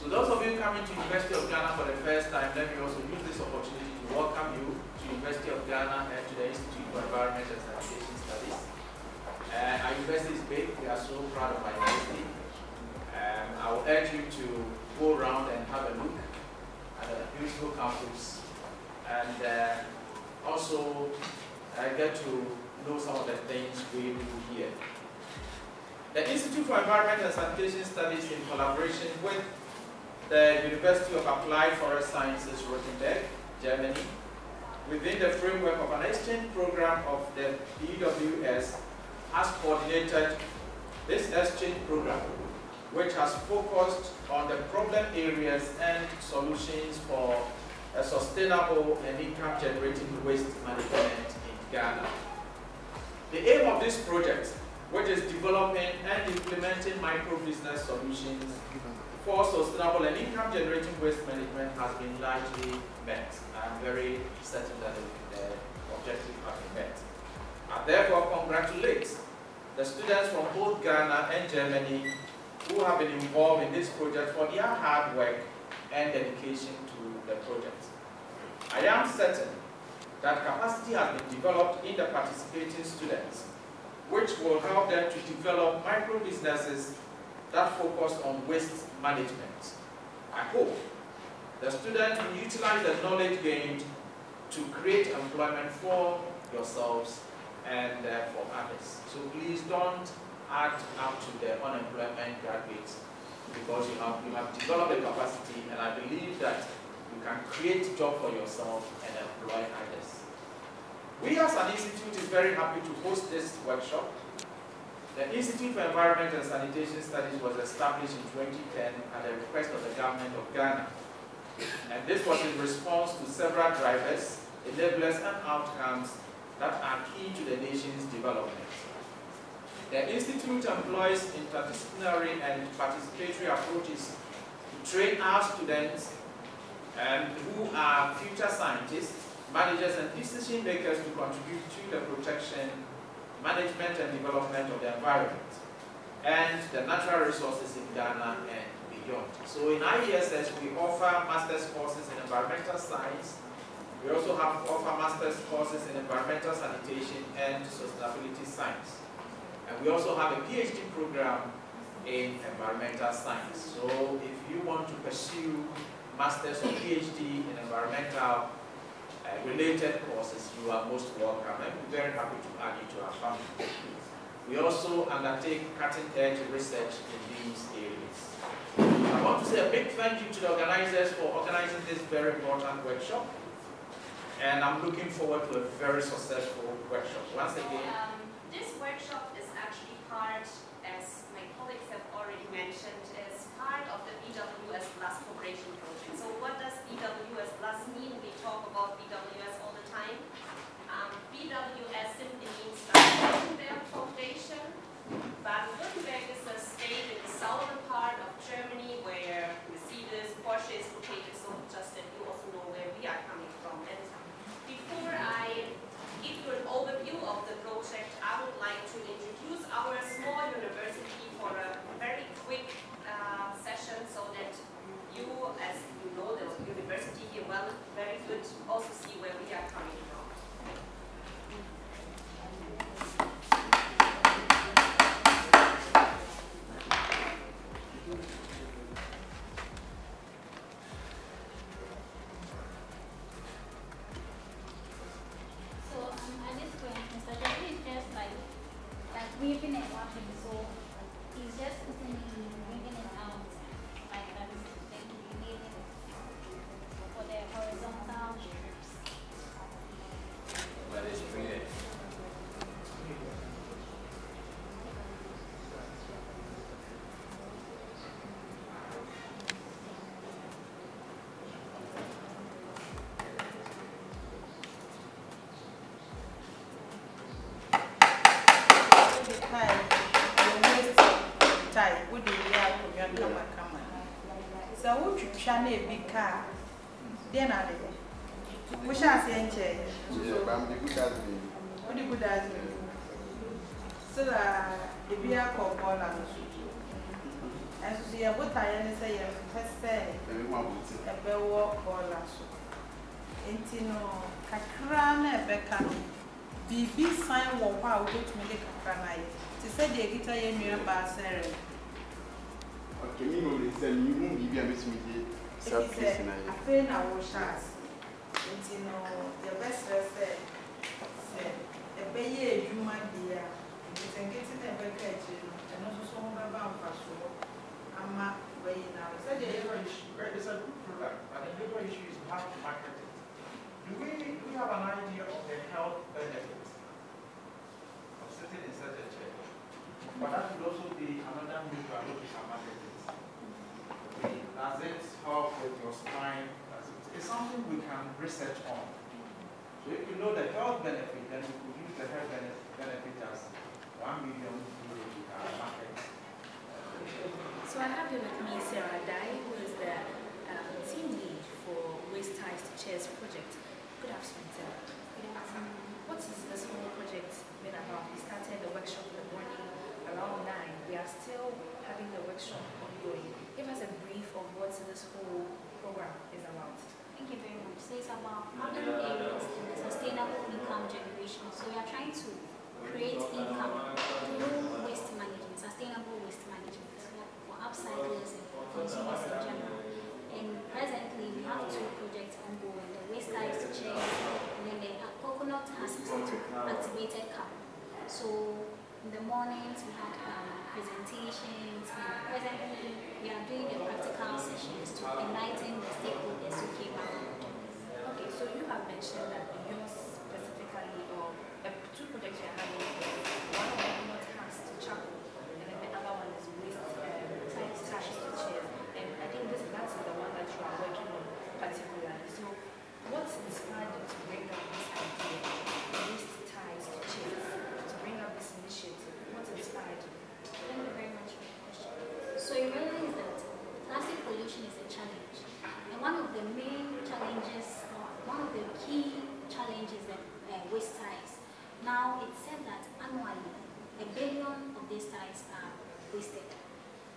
So those of you coming to University of Ghana for the first time, let me also use this opportunity to welcome you to University of Ghana and to the Institute for Environment and Sanitation Studies. Uh, our university is big, we are so proud of our university. Um, I will urge you to go around and have a look at the beautiful campus and uh, also uh, get to know some of the things we do here. The Institute for Environment and Sanitation Studies in collaboration with the University of Applied Forest Sciences, Rottenburg, Germany, within the framework of an exchange program of the BWS, has coordinated this exchange program, which has focused on the problem areas and solutions for a sustainable and income generating waste management in Ghana. The aim of this project, which is developing and implementing micro-business solutions for sustainable and income generating waste management has been largely met. I'm very certain that uh, the objective has been met. I therefore congratulate the students from both Ghana and Germany who have been involved in this project for their hard work and dedication to the project. I am certain that capacity has been developed in the participating students, which will help them to develop micro businesses that focus on waste management. I hope the students will utilize the knowledge gained to create employment for yourselves and uh, for others. So please don't add up to the unemployment graduates because you have, you have developed the capacity and I believe that you can create job for yourself and employ others. We as an institute is very happy to host this workshop the Institute for Environment and Sanitation Studies was established in 2010 at the request of the government of Ghana. And this was in response to several drivers, enablers, and outcomes that are key to the nation's development. The Institute employs interdisciplinary and participatory approaches to train our students um, who are future scientists, managers, and decision makers to contribute to the protection management and development of the environment, and the natural resources in Ghana and beyond. So in IESS, we offer master's courses in environmental science. We also have offer master's courses in environmental sanitation and sustainability science. And we also have a PhD program in environmental science. So if you want to pursue master's or PhD in environmental uh, related courses, you are most welcome. I'm very happy to add you to our family. We also undertake cutting-edge research in these areas. I want to say a big thank you to the organizers for organizing this very important workshop. And I'm looking forward to a very successful workshop. Once again. Um, this workshop is actually part, nti no kakra na ɛbɛka no biribi san wɔ hɔ a wobɛtumi de kakra no ayɛ. Te sɛ deɛ kita yɛ nnua baa sɛre ɛti sɛ afei na wohyɛ ase. Nti no yɛbɛsrɛ sɛ sɛ ɛbɛyɛ adwuma deɛ a nketenkete na ɛbɛka akyire no ɛno nso so ho bɛba mfasoɔ ama wayi na sɛdeɛ Labor issue, right? It's a good product, the labor issue is how to market. Do we, do we have an idea of the health benefits of sitting in such a chair? But that would also be another way to look at market it. Does it help with your spine? It- It's something we can research on. So if you know the health benefit, then we could use the health benefit, benefit as one million euro to our market. So I have here with me Sarah Dai, who is the um, team lead for Waste Ties to Chairs project. Good afternoon, Sarah. What is this whole project been about? We started the workshop in the morning around 9. We are still having the workshop ongoing. Give us a brief of what this whole program is about. Thank you very much. So it's about urban areas and the sustainable income generation. So we are trying to create income through waste management, sustainable waste management for, upcyclers and consumers in general. And presently we have two projects ongoing, the waste ties to change and then the uh, coconut assisted activated carbon. So in the mornings we had um, presentations and presently we are doing the practical sessions to enlighten the stakeholders who came out. Okay, so you have mentioned that yours specifically, or uh, two projects you're having, one of them not has to chapel, and then the other one is waste um, ties ties to chairs. And I think this that's the one that you are working on particularly. So, what inspired you to bring up this idea, waste ties to chairs, to bring up this initiative? What inspired you? Thank you very much for the question. So you realize that plastic pollution is a challenge. And one of the main challenges, one of the key challenges that uh, waste ties. Now it's said that annually a billion of these ties are wasted.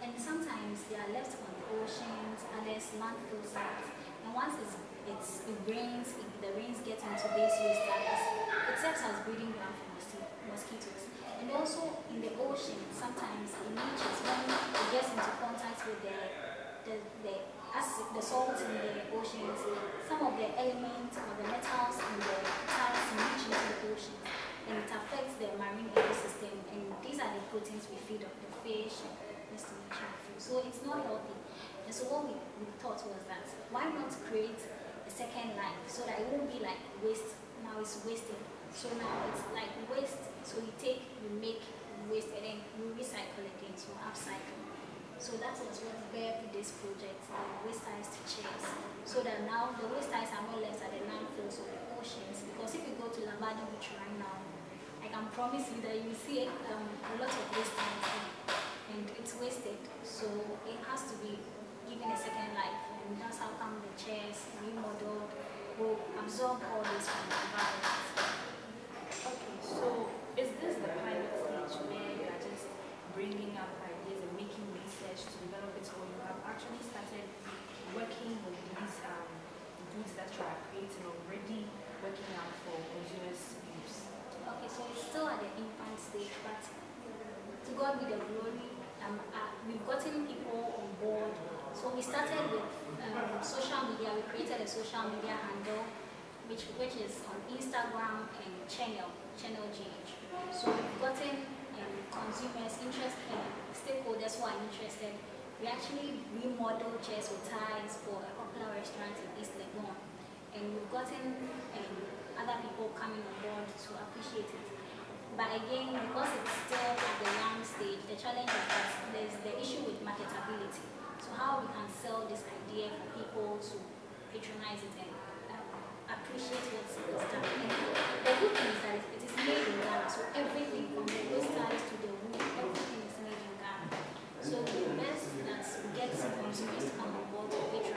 And sometimes they are left on the oceans, others landfill sites. And once it's, it's, it rains, if the rains get into these waste ties, it serves as breeding ground for mosqui- mosquitoes. And also in the ocean, sometimes in nature, when it gets into contact with the the, the acid, the salt in the oceans, some of the elements or the metals in the tiles reach into the oceans and it affects the marine ecosystem and these are the proteins we feed on the fish food. So it's not healthy. And so what we, we thought was that why not create a second life so that it won't be like waste, now it's wasting. So now it's like waste, so you take, you make waste and then you recycle it into upcycle. So that was what birthed this project, the waste ties to chairs. So that now the waste ties are not left at the landfills or the oceans. Because if you go to Labadi Beach right now, I can promise you that you see um, a lot of waste ties. And it's wasted. So it has to be given a second life. And that's how come the chairs, remodeled, will absorb all this from the environment. Okay, so is this the pilot stage where you are just bringing up ideas and making research to develop it, or you have actually started working with these um, goods that you are creating already, working out for consumers' use? Okay, so it's still at the infant stage, but to God be the glory. Um, uh, we've gotten people on board. So we started with um, social media. We created a social media handle, which which is on Instagram and channel channel GH. So we've gotten um, consumers interested, stakeholders who are interested. We actually remodeled chairs with ties for popular restaurant in East Legon, and we've gotten um, other people coming on board to appreciate it. But again, because it's still at the young stage, the challenge is that there's the issue with marketability. So how we can sell this idea for people to patronize it and um, appreciate what's. And the good thing is that it is made in Ghana, so everything from the waste ties to the wood, everything is made in Ghana. So the best that we get consumers to come on board to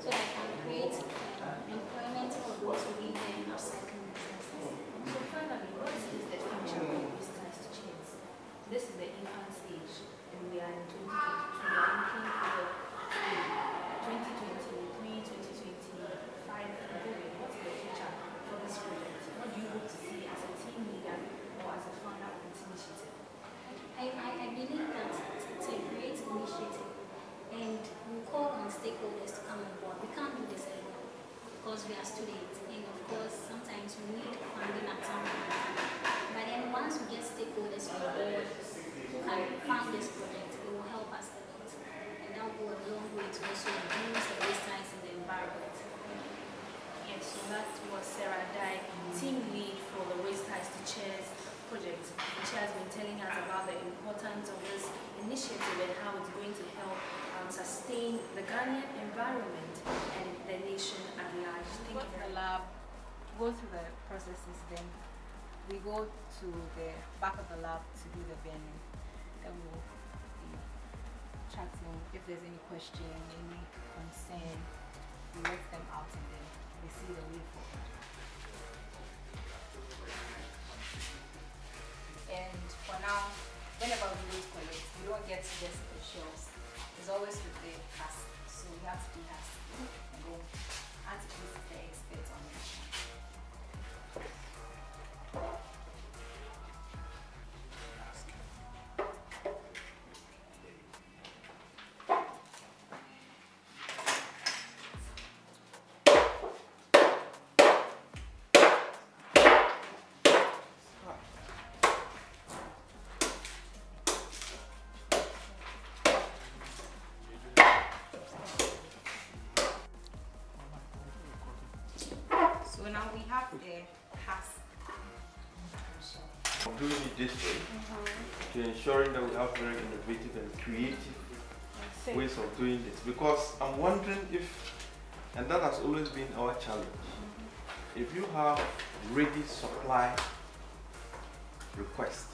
so that I can create employment for those who in them outside businesses. So finally, what is the future of distance chains? This is the infant stage, and we are in 2015. Go through the processes, then we go to the back of the lab to do the burning. Then we'll be chatting if there's any question, any concern, we let them out and then we see the way forward. And for now, whenever we to collect, we don't get to just the shells. It's always with the task. So we have to do task and go. Chris is the expert on it this way. Mm-hmm. To ensuring that we have very innovative and creative ways of doing this. Because I'm wondering if and that has always been our challenge mm-hmm. if you have ready supply request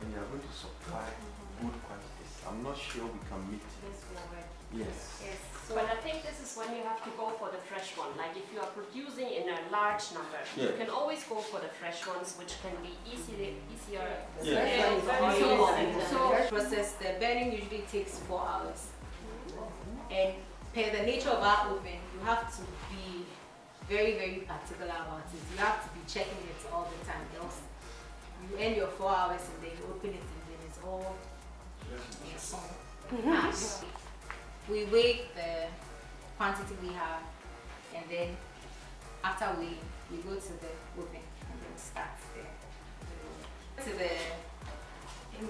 and you are going to supply mm-hmm. good quantities I'm not sure we can meet This forward. yes Yes, but I think this is when you have to go for the fresh one. Like if you are producing in a large number, you can always go for the fresh ones, which can be easier, easier. Yeah. So, so process the burning usually takes four hours. Mm-hmm. And per the nature of our oven, you have to be very, very particular about it. You have to be checking it all the time. Else you end your four hours and then you open it and then it's all ash. We weigh the quantity we have and then after we we go to the oven and then start there. To the uh,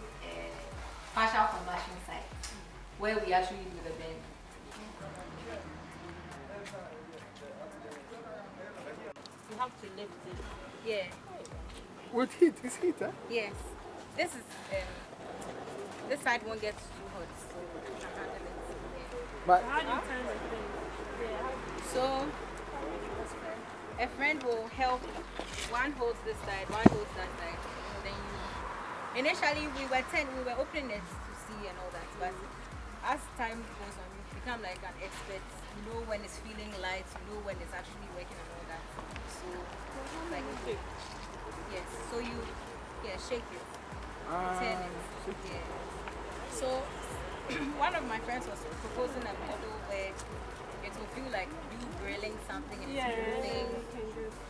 partial combustion site where we actually do the burning. You have to lift it. Yeah. With heat, it's heat, huh? Yes. This is um, this side won't get too hot, so we can handle it. But So a friend will help. One holds this side, one holds that side. Then you. Initially, we were ten. We were opening it to see and all that, but as time goes on, you become like an expert. You know when it's feeling light. You know when it's actually working and all that. So like yes. So you yeah shake it, turn it. Um, yeah. So one of my friends was proposing a model where it will feel like you grilling something and it's moving.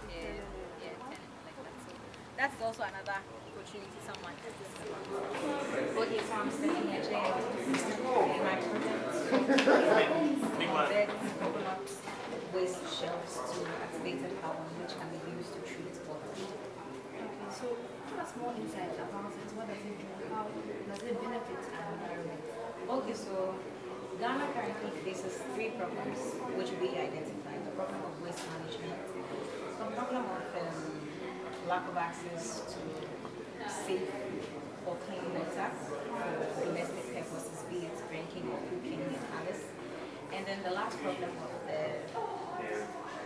Yeah, yeah, kind of like that. So that's also another opportunity someone has. Okay, so I'm sitting here today in my project waste shelves to activated carbon, which can be used to treat water. Okay, so us more insight about it. What does it do? How does it benefit our environment? Okay, so Ghana currently faces three problems which we identified. The problem of waste management, the problem of um, lack of access to safe or clean water for domestic purposes, be it drinking or cooking and others. And then the last problem of the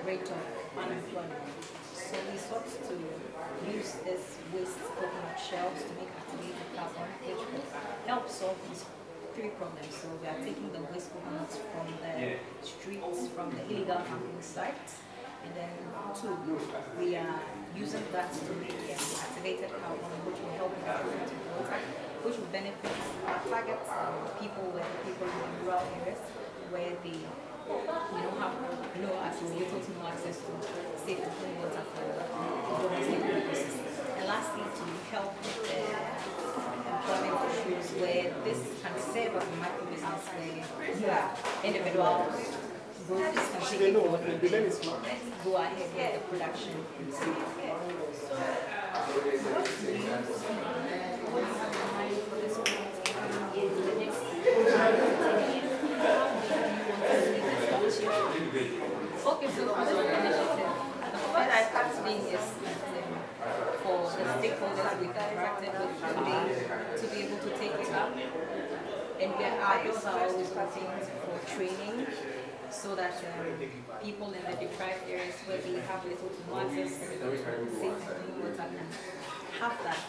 rate of unemployment. So we sought to use this waste coconut shells to make activated carbon, which will help solve these three problems. So we are taking the waste coconuts from the streets, from the illegal camping sites, and then two, we are using that to make um, activated carbon, which will help in the treatment water, which will benefit our target um, people, where the people in rural areas, where they you know, have no access, little to no access to safe and clean water for domestic purposes. And lastly, to help with the employment issues where this can serve as a micro business where individuals, groups can take it forward and go ahead with the production what do you what you have in mind for this project in the next Okay, so initiative, what I start seeing is for the stakeholders we interacted with today to be able to take it up. And we are, doors are always open for training so that um, people in the deprived areas where they have little to access safe water have that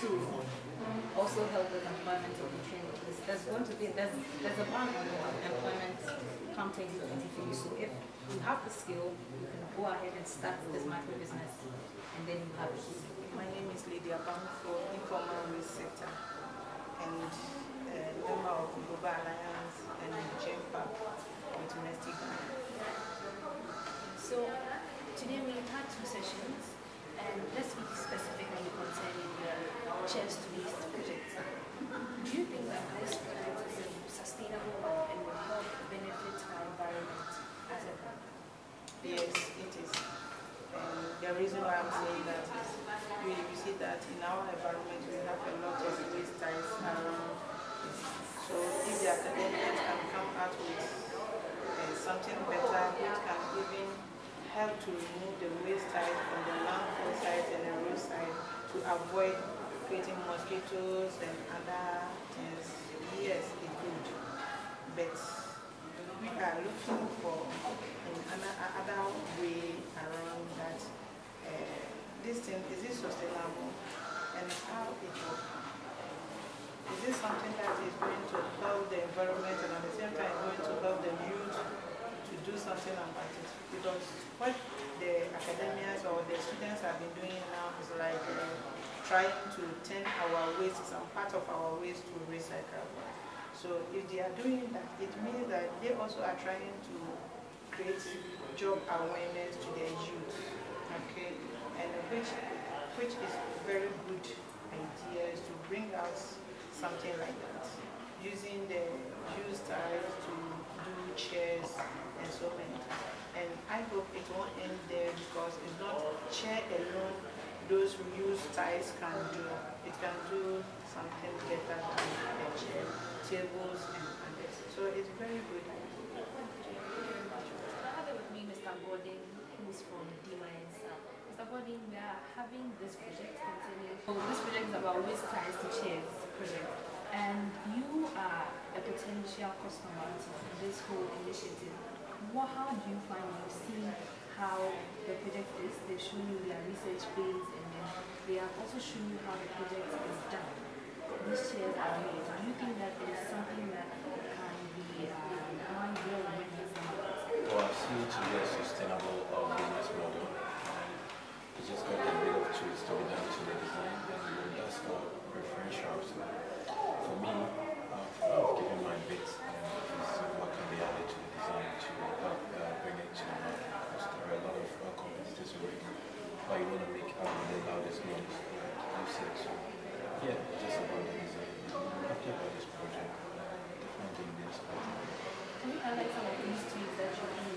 to also help with employment opportunities. There's going to be, there's, there's a ban on employment come 2023, so if you have the skill, you can go ahead and start this micro business and then you have it. My name is Lydia Bang for Informal Sector and uh, member of Global Alliance and GEMPA with Domestic So today we've had two sessions and let's speak specifically concerning the Chairs to Waste project. Do you think that this project is a sustainable one and will help benefit our environment as a Yes, it is. And the reason why I'm saying that is we, see that in our environment we have a lot of waste ties around. So if the academics can come out with uh, something better which can even help to remove the waste ties from the landfill side and the road side to avoid creating mosquitoes and other things, yes, it would. But we are looking for another way around that. Uh, this thing, is it sustainable? And how it will Is this something that is going to help the environment and at the same time going to help the youth do something about it? Because what the academics or the students have been doing now is like uh, trying to turn our waste, some part of our waste to recycle. So if they are doing that, it means that they also are trying to create job awareness to their youth, okay, and which which is very good idea is to bring out something like that, using the used ties to do chairs and so many. And I hope it won't end there because it's not chair alone those used ties can do. It can do something better than the chair, tables and others. So it's very good Me, Mr. Gordon, who's from DYNS. Mr. Gordon, we are having this project concerning, oh, this project is about waste ties to chairs project. And you are a potential customer to this whole initiative. What, how do you find you see how the project is? They've shown you their research base and then they have also shown you how the project is done. These chairs are made. Do you think that it is something that can be uh, one real well, I've seen to be a sustainable uh, business model. It's just got a bit of tweaks to be done to the design, and that's not referential. So for me, I've, I've given my bits and what can be added to the design to help uh, bring it to the market. Because there are a lot of uh, competitors already, but you want to make um, the loudest noise, like you said. So yeah, just about the design. I'm happy about this project. Definitely this. Can you tweaks that you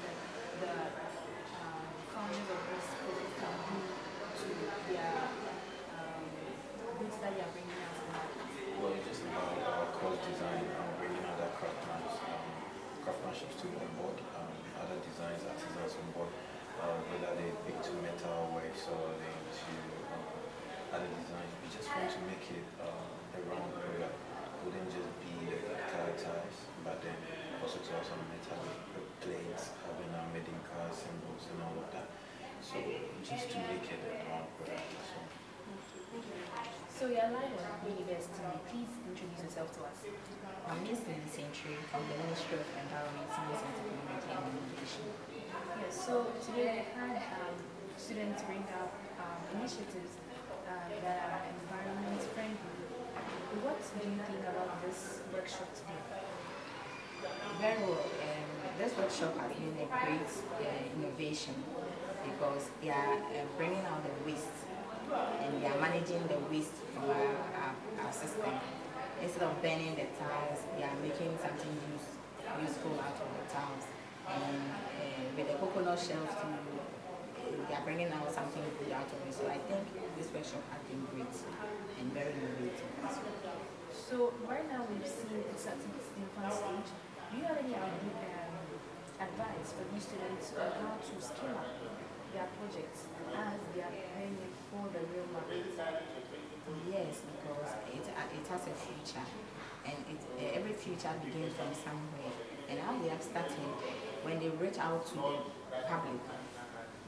the um, founders of this project can do to their um, that you are bringing out? Well, just about our cross design and bringing other craftsmen, um, craftsmanships to on board, um, other designs, artisans on board, uh, whether they pick to metal works or they to um, other designs. We just want to make it uh, a round area. wouldn't just be characterized, but then also to metallic plates, having our medical symbols and all of that. So just to make it a round product. So. So you're live on University. Please introduce yourself to us. My name is Lily Century from the Ministry of Environment, Science and Technology and Innovation. Yes, so today we had um, students bring up um, initiatives uh, that are environment friendly. What do you think about this workshop today? Very well. Um, this workshop has been a great uh, innovation because they are uh, bringing out the waste and they are managing the waste from our, our, our, system. Instead of burning the tiles, they are making something use, useful out of the tiles. And uh, coconut shells to they are bringing out something good out of it. So I think this workshop has been great and very innovative. So right now we've seen it's at its infant stage. Do you have any um, advice for these students on how to scale up their projects as they are preparing for the real market? Yes, because it, it has a future and it, every future begins from somewhere. And how they have started, when they reach out to the public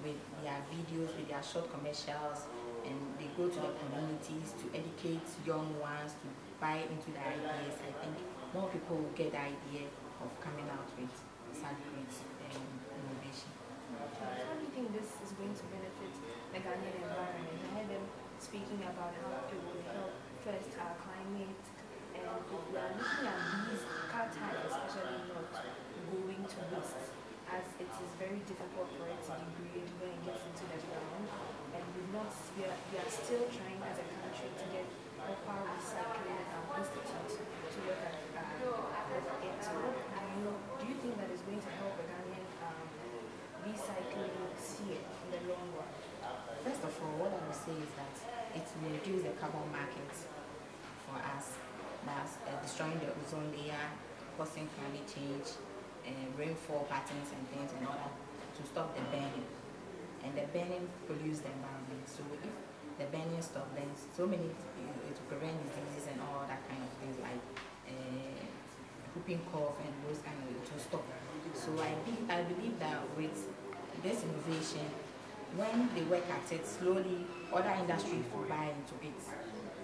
with their videos, with their short commercials, and they go to the communities to educate young ones to buy into the ideas, I think more people will get the idea of coming out with such great innovation. How do you think this is going to benefit the Ghanaian environment? I heard them speaking about how it will help first our climate, and we are looking at these car tires, especially not going to waste, as it is very difficult for it to degrade when it gets into the ground, and we've not, we are, we are still trying as a country to get proper recycling um, institute to work at uh, it. Do you, think that is going to help Ghanaian um, recycling sphere in the long run? First of all, what I would say is that it will reduce the carbon market for us. That's uh, destroying the ozone layer, causing climate change, uh, rainfall patterns and things in order to stop the burning. And the burning pollutes the environment. So if the burning stops, then so many, it will prevent diseases and all that kind of things like uh, whooping cough and those kind of, will stop. So I, be, I believe that with this innovation, when they work at it slowly, other industries will buy into it.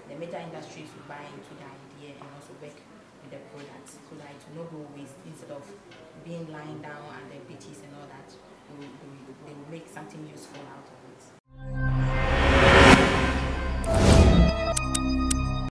The major industries will buy into the idea and also work with the products so that it will not go waste instead of being lying down at the beaches and all that. They will, they will, they will make something useful out of it.